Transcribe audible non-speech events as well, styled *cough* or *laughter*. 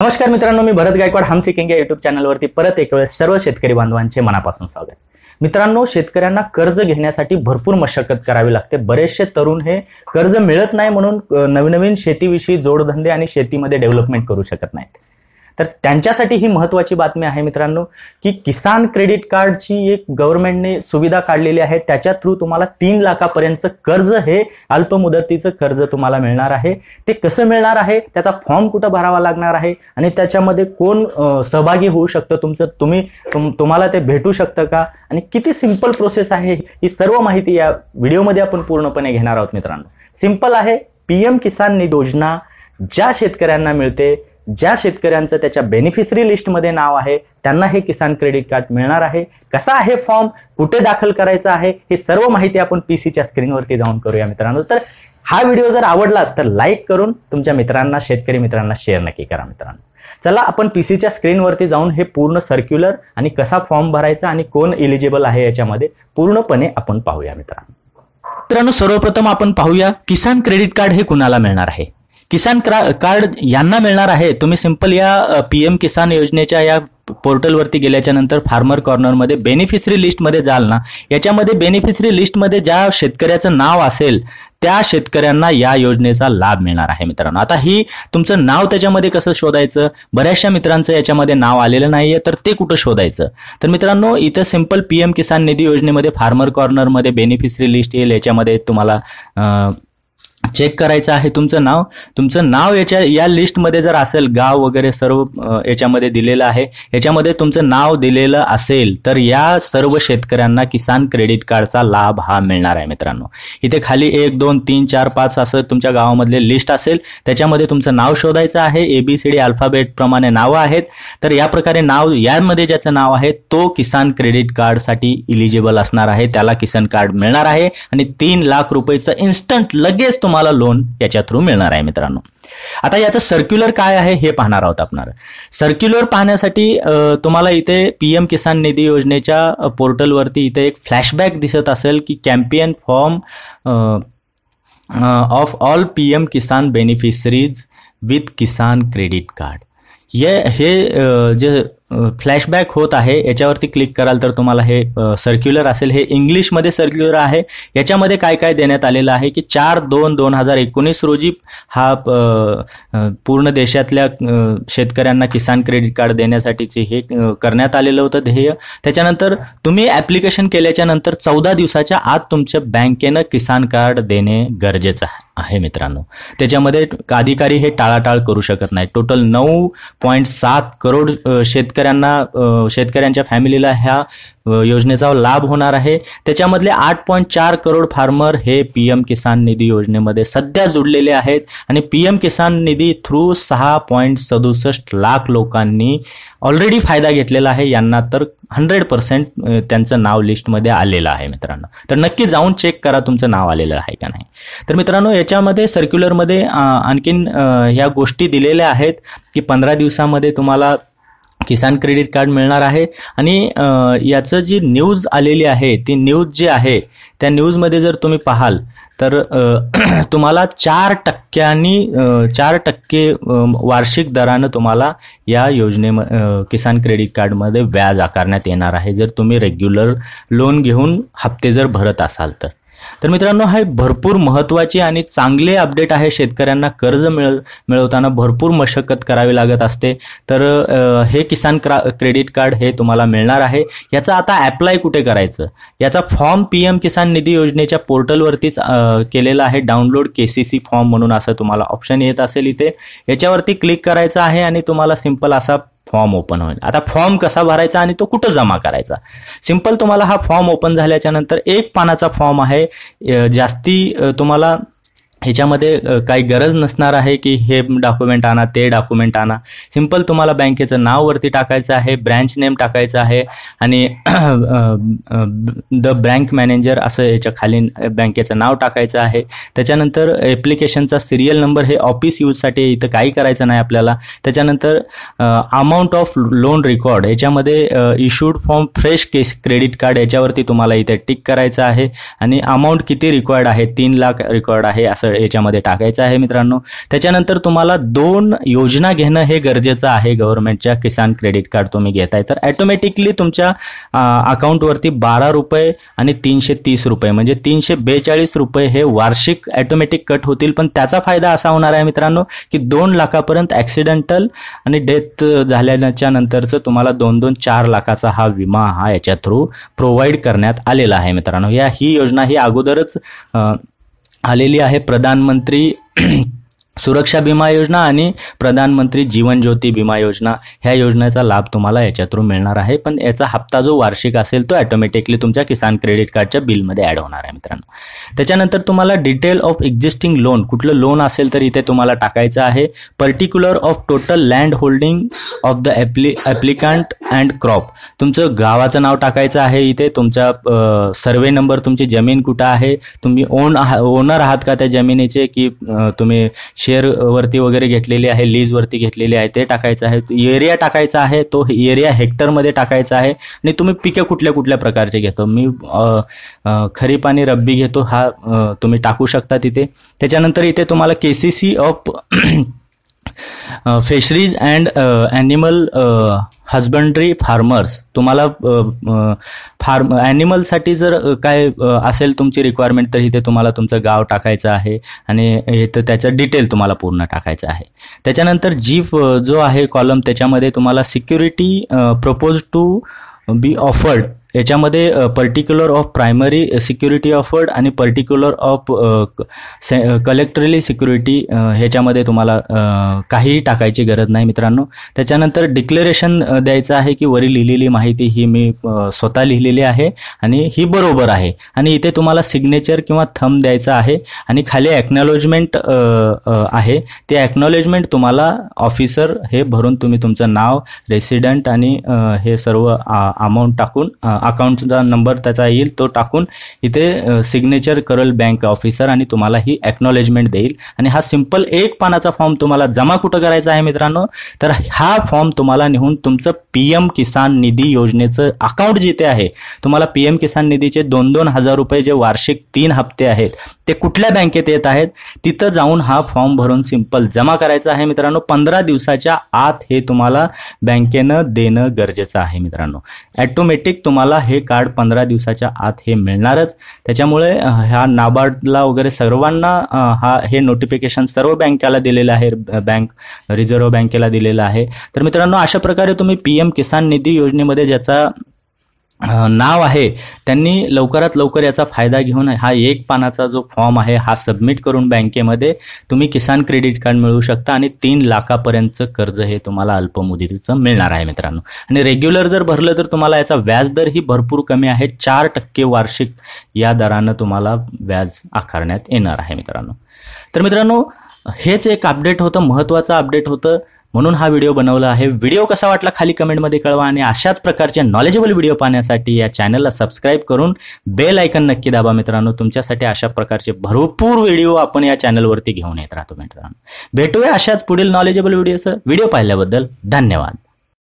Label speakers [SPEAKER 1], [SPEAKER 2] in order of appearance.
[SPEAKER 1] नमस्कार मित्रांनो मी भरत गायकवाड. हम सिकिंग या युट्यूब चॅनलवरती परत एक वेळेस सर्व शेतकरी बांधवांचे मनापासून स्वागत. मित्रांनो शेतकऱ्यांना कर्ज घेण्यासाठी भरपूर मशक्कत करावी लागते. बरेचसे तरुण हे कर्ज मिळत नाही म्हणून नवीन नवीन शेतीविषयी जोडधंदे आणि शेतीमध्ये डेव्हलपमेंट करू शकत नाहीत. तर त्यांच्यासाठी ही महत्वाची बातमी आहे मित्रांनो की किसान क्रेडिट कार्डची एक गव्हर्नमेंटने सुविधा काढलेली आहे. त्याच्या थ्रू तुम्हाला तीन लाखापर्यंतचं कर्ज हे अल्पमुदतीचं कर्ज तुम्हाला मिळणार आहे. ते कसं मिळणार आहे? त्याचा फॉर्म कुठं भरावा लागणार आहे? आणि त्याच्यामध्ये कोण सहभागी होऊ शकतं तुमचं? तुम्ही तुम- तुम्हाला ते भेटू शकतं का? आणि किती सिंपल प्रोसेस आहे ही सर्व माहिती या व्हिडिओमध्ये आपण पूर्णपणे घेणार आहोत मित्रांनो. सिंपल आहे पीएम किसान निधी योजना ज्या शेतकऱ्यांना मिळते ज्या शेतकऱ्यांचं त्याच्या बेनिफिशरी लिस्टमध्ये नाव आहे त्यांना हे किसान क्रेडिट कार्ड मिळणार आहे. कसा आहे फॉर्म कुठे दाखल करायचा आहे? हे सर्व माहिती आपण पीसीच्या स्क्रीनवरती जाऊन करूया मित्रांनो. तर हा व्हिडिओ जर आवडलाच तर लाईक करून तुमच्या मित्रांना शेतकरी मित्रांना शेअर नक्की करा मित्रांनो. चला आपण पीसीच्या स्क्रीनवरती जाऊन हे पूर्ण सर्क्युलर आणि कसा फॉर्म भरायचा आणि कोण एलिजिबल आहे याच्यामध्ये पूर्णपणे आपण पाहूया मित्रांनो. मित्रांनो सर्वप्रथम आपण पाहूया किसान क्रेडिट कार्ड हे कुणाला मिळणार आहे? किसान क्रा- कार्ड यांना मिळणार आहे. तुम्ही सिंपल या पी एम किसान योजनेच्या या पोर्टलवरती गेल्याच्यानंतर फार्मर कॉर्नरमध्ये बेनिफिशरी लिस्टमध्ये जाल ना. याच्यामध्ये बेनिफिशरी लिस्टमध्ये ज्या शेतकऱ्याचं नाव असेल त्या शेतकऱ्यांना या योजनेचा लाभ मिळणार आहे मित्रांनो. आता ही तुमचं नाव त्याच्यामध्ये कसं शोधायचं? बऱ्याचशा मित्रांचं याच्यामध्ये नाव आलेलं नाहीये तर ते कुठं शोधायचं? तर मित्रांनो इथं सिंपल पीएम किसान निधी योजनेमध्ये फार्मर कॉर्नरमध्ये बेनिफिशरी लिस्ट येईल. याच्यामध्ये तुम्हाला चेक करायचं आहे तुमचं नाव. तुमचं नाव याच्या या लिस्टमध्ये जर असेल गाव वगैरे सर्व याच्यामध्ये दिलेलं आहे. याच्यामध्ये तुमचं नाव दिलेलं असेल तर या सर्व शेतकऱ्यांना किसान क्रेडिट कार्डचा लाभ हा मिळणार आहे मित्रांनो. इथे खाली एक दोन तीन चार पाच असं तुमच्या गावामधले लिस्ट असेल त्याच्यामध्ये तुमचं नाव शोधायचं आहे. एबीसीडी अल्फाबेट प्रमाणे नावं आहेत. तर या प्रकारे नाव यामध्ये ज्याचं नाव आहे तो किसान क्रेडिट कार्डसाठी इलिजिबल असणार आहे. त्याला किसान कार्ड मिळणार आहे. आणि तीन लाख रुपयेचं इन्स्टंट लगेच तुम्हाला लोन याच्या थ्रू मिळणार आहे मित्रांनो. आता याचं सर्क्युलर काय आहे हे पाहणार आहोत आपण. सर्क्युलर पाहण्यासाठी तुम्हाला इथे पीएम किसान निधी योजनेच्या पोर्टलवरती इथे एक फ्लॅशबॅक दिसत असेल की campaign form of all P M Kisan beneficiaries with Kisan credit card ये हे जे फ्लॅशबॅक होत आहे याच्यावरती क्लिक कराल तर तुम्हाला हे सर्क्युलर असेल. हे इंग्लिशमध्ये सर्क्युलर आहे. याच्यामध्ये काय काय देण्यात आलेलं आहे की चार दोन दोन हजार एकोणीस रोजी हा पूर्ण देशातल्या शेतकऱ्यांना किसान क्रेडिट कार्ड देण्यासाठीचे हे करण्यात आलेलं होतं ध्येय. त्याच्यानंतर तुम्ही ॲप्लिकेशन केल्याच्यानंतर चौदा दिवसाच्या आत तुमच्या बँकेनं किसान कार्ड देणे गरजेचं आहे. आहे मित्रांनो. त्याच्यामध्ये अधिकारी हे टाळाटाळ करू शकत नाही टोटल नऊ पॉईंट सात करोड शेतकऱ्यांना शेतकऱ्यांच्या फॅमिलीला ह्या योजनेचा लाभ होणार आहे. त्याच्यामधले आठ पॉईंट चार करोड फार्मर हे पी एम किसान निधी योजनेमध्ये सध्या जुडलेले आहेत आणि P M Kisan Nidhi through सहा पॉईंट सदुसष्ट लाख लोकांनी ऑलरेडी फायदा घेतलेला आहे. यांना तर हंड्रेड पर्सेंट त्यांचं नाव लिस्टमध्ये आलेलं आहे मित्रांनो. तर नक्की जाऊन चेक करा तुमचं नाव आलेलं आहे का नाही. तर मित्रांनो याच्यामध्ये सर्क्युलरमध्ये आणखीन ह्या गोष्टी दिलेल्या आहेत की पंधरा दिवसामध्ये तुम्हाला किसान क्रेडिट कार्ड मिळणार आहे. आणि याचं जी न्यूज आलेली आहे ती न्यूज जी आहे त्या न्यूजमध्ये जर तुम्ही पाहाल तर *clears throat* तुम्हाला चार टक्क्यांनी चार टक्के वार्षिक दरानं तुम्हाला या योजने किसान क्रेडिट कार्डमध्ये व्याज आकारण्यात येणार आहे. जर तुम्ही रेग्युलर लोन घेऊन हप्ते जर भरत असाल तर. तर मित्रांनो हे भरपूर महत्त्वाचे आणि चांगले अपडेट आहे. शेतकऱ्यांना कर्ज मिळ मिळवताना भरपूर मशक्कत करावी लागत असते. तर हे किसान क्रा क्रेडिट कार्ड हे तुम्हाला मिळणार आहे. याचा आता ॲप्लाय कुठे करायचं? याचा form P M Kisan Nidhi योजनेच्या पोर्टलवरतीच केलेला आहे. Download K C C form म्हणून असं तुम्हाला ऑप्शन येत असेल इथे. याच्यावरती क्लिक करायचं आहे आणि तुम्हाला सिंपल असा फॉर्म ओपन होईल. आता फॉर्म कसा भरायचा आणि तो कुठं जमा करायचा? सिंपल तुम्हाला हा फॉर्म ओपन झाल्याच्यानंतर एक पानाचा फॉर्म आहे. जास्ती तुम्हाला ह्याच्यामध्ये काही गरज नसणार आहे की हे डॉक्युमेंट आणा ते डॉक्युमेंट आणा. सिंपल तुम्हाला बँकेचं नाव वरती टाकायचं आहे ब्रँच नेम टाकायचं आहे आणि द बँक मॅनेजर असं याच्या खाली बँकेचं नाव टाकायचं आहे. त्याच्यानंतर ॲप्लिकेशनचा सिरियल नंबर हे ऑफिस यूजसाठी इथं काही करायचं नाही आपल्याला. त्याच्यानंतर अमाऊंट ऑफ लोन रेकॉर्ड याच्यामध्ये issued form fresh case credit card याच्यावरती तुम्हाला इथे टिक करायचं आहे आणि अमाऊंट किती रिक्वायर्ड आहे तीन लाख रिक्वायर्ड आहे असं याच्यामध्ये टाकायचं आहे मित्रांनो. त्याच्यानंतर तुम्हाला दोन योजना घेणं हे गरजेचं आहे. गव्हर्नमेंटच्या किसान क्रेडिट कार्ड तुम्ही घेताय तर ॲटोमॅटिकली तुमच्या अकाउंटवरती बारा रुपये आणि तीनशे तीस रुपये म्हणजे तीनशे बेचाळीस रुपये हे वार्षिक ॲटोमॅटिक कट होतील. पण त्याचा फायदा असा होणार आहे मित्रांनो की दोन लाखापर्यंत ॲक्सिडेंटल आणि डेथ झाल्याच्या नंतरचं तुम्हाला दोन दोन चार लाखाचा हा विमा हा याच्या थ्रू प्रोव्हाइड करण्यात आलेला आहे मित्रांनो. या ही योजना ही अगोदरच आलेली आहे प्रधानमंत्री सुरक्षा विमा योजना आणि प्रधानमंत्री जीवन ज्योती विमा योजना ह्या योजनेचा लाभ तुम्हाला याच्या थ्रू मिळणार आहे. पण याचा हप्ता जो वार्षिक असेल तो ऑटोमॅटिकली तुमच्या किसान क्रेडिट कार्डच्या बिलमध्ये ॲड होणार आहे मित्रांनो. त्याच्यानंतर तुम्हाला डिटेल ऑफ एक्झिस्टिंग लोन कुठलं लोन असेल तर इथे तुम्हाला टाकायचं आहे. Particular of total land holding of the appli applicant and crop तुमचं गावाचं नाव टाकायचं आहे इथे. तुमचा सर्वे नंबर तुमची जमीन कुठं आहे? तुम्ही ओन ओनर आहात का त्या जमिनीचे? की तुम्ही शेअरवरती वगैरे घेतलेली आहे लीजवरती घेतलेली आहे ते टाकायचं आहे. एरिया टाकायचा आहे तो एरिया हेक्टरमध्ये टाकायचा आहे. आणि तुम्ही पिके कुठल्या कुठल्या प्रकारचे घेतो? मी खरीप आणि रब्बी घेतो. हा तुम्ही टाकू शकता तिथे. त्याच्यानंतर इथे तुम्हाला K C C of fisheries and animal husbandry farmers तुम्हाला फार्म ॲनिमलसाठी जर काय असेल तुमची रिक्वायरमेंट तर इथे तुम्हाला तुमचं गाव टाकायचं आहे आणि इथं त्याचं डिटेल तुम्हाला पूर्ण टाकायचं आहे. त्याच्यानंतर जी जो आहे कॉलम त्याच्यामध्ये तुम्हाला security propose to be offered याच्यामध्ये particular of primary security offered आणि पर्टिक्युलर ऑफ कलेक्टरली सिक्युरिटी ह्याच्यामध्ये तुम्हाला काहीही टाकायची गरज नाही मित्रांनो. त्याच्यानंतर डिक्लेरेशन द्यायचं आहे की वरील लिहिलेली माहिती ही मी स्वतः लिहिलेली आहे आणि ही बरोबर आहे. आणि इथे तुम्हाला सिग्नेचर किंवा थम द्यायचं आहे आणि खाली ॲक्नॉलेजमेंट आहे. ते ॲक्नॉलेजमेंट तुम्हाला ऑफिसर हे भरून तुम्ही तुमचं नाव रेसिडेंट आणि हे सर्व अमाऊंट टाकून अकाउंटचा नंबर त्याचा येईल तो टाकून इथे सिग्नेचर करल बँक ऑफिसर आणि तुम्हाला ही एक्नॉलेजमेंट देईल. आणि हा सिंपल एक पानाचा फॉर्म तुम्हाला जमा कुठं करायचा आहे मित्रांनो? तर हा फॉर्म तुम्हाला नेऊन तुमचं पी एम किसान निधी योजनेचं अकाउंट जिथे आहे तुम्हाला पी एम किसान निधीचे दोन दोन हजार रुपये जे वार्षिक तीन हप्ते आहेत ते कुठल्या बँकेत येत आहेत? तिथं जाऊन हा फॉर्म भरून सिंपल जमा करायचा आहे मित्रांनो. पंधरा दिवसाच्या आत हे तुम्हाला बँकेनं देणं गरजेचं आहे मित्रांनो. ॲटोमॅटिक तुम्हाला तुम्हाला हे कार्ड पंधरा दिवसाच्या आत हे मिळणारच. त्याच्यामुळे ह्या नाबार्डला वगैरे सर्वांना हा हे नोटिफिकेशन सर्व बँकेला दिलेलं आहे. बँक रिझर्व्ह बँकेला दिलेलं आहे. तर मित्रांनो अशा प्रकारे तुम्ही पी एम किसान निधी योजनेमध्ये ज्याचा नाव आहे. त्यांनी लवकरात लवकर याचा फायदा घेऊन हा एक पानाचा जो फॉर्म आहे हा सबमिट करून बँकेमध्ये तुम्ही किसान क्रेडिट कार्ड मिळवू शकता आणि तीन लाखापर्यंतचं कर्ज हे तुम्हाला अल्पमुदतीचं मिळणार आहे मित्रांनो. आणि रेग्युलर जर भरलं तर तुम्हाला याचा व्याजदर ही भरपूर कमी आहे. चार टक्के वार्षिक या दरानं तुम्हाला व्याज आकारण्यात येणार आहे मित्रांनो. तर मित्रांनो हेच एक अपडेट होतं महत्त्वाचं अपडेट होतं. म्हणून हा व्हिडिओ बनवला आहे. व्हिडिओ कसा वाटला खाली कमेंटमध्ये कळवा आणि अशाच प्रकारचे नॉलेजेबल व्हिडिओ पाहण्यासाठी या चॅनलला सबस्क्राईब करून बेल आयकन नक्की दाबा मित्रांनो. तुमच्यासाठी अशा प्रकारचे भरपूर व्हिडिओ आपण या चॅनलवरती घेऊन येत राहतो मित्रांनो. भेटूया अशाच पुढील नॉलेजेबल व्हिडिओचं व्हिडिओ पाहिल्याबद्दल धन्यवाद.